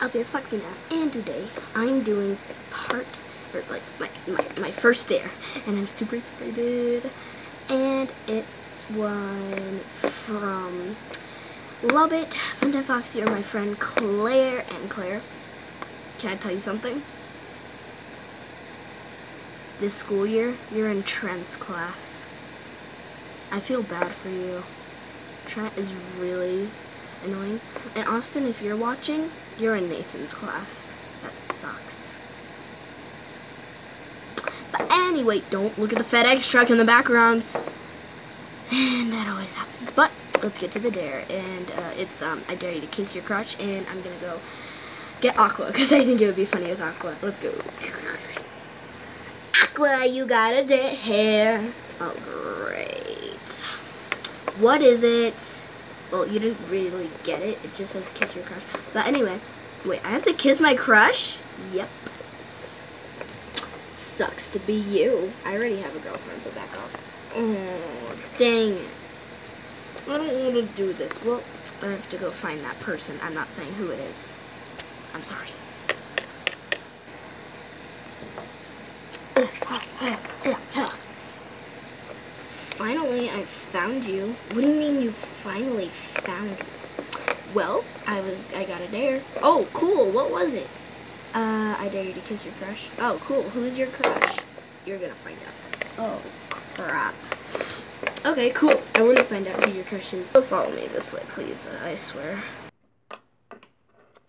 Albius Foxina, and today I'm doing part, or like my, my, my first dare, and I'm super excited. And it's one from Love It, Funtime Foxy, or my friend Claire and Claire. Can I tell you something? This school year, you're in Trent's class. I feel bad for you. Trent is really. And Austin, if you're watching, you're in Nathan's class. That sucks. But anyway, don't look at the FedEx truck in the background. And that always happens. But let's get to the dare. And uh, it's um, I dare you to kiss your crotch. And I'm gonna go get Aqua because I think it would be funny with Aqua. Let's go. Aqua, you got a dare. Oh great. What is it? Well, you didn't really get it. It just says kiss your crush. But anyway, wait, I have to kiss my crush? Yep. Sucks to be you. I already have a girlfriend, so back off. Oh, dang it. I don't want to do this. Well, I have to go find that person. I'm not saying who it is. I'm sorry. Finally, I found you. What do you mean you finally found me? Well, I was, I got a dare. Oh, cool. What was it? Uh, I dare you to kiss your crush. Oh, cool. Who's your crush? You're gonna find out. Oh, crap. Okay, cool. I want to find out who your crush is. So follow me this way, please. Uh, I swear.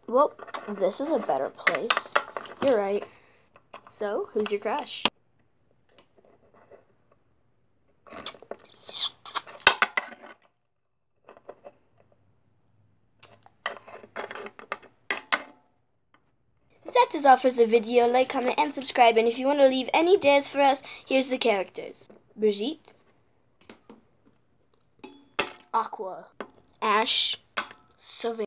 Well, this is a better place. You're right. So, who's your crush? All for the video. Like, comment, and subscribe. And if you want to leave any dares for us, here's the characters. Brigitte. Aqua. Ash. Sylvain.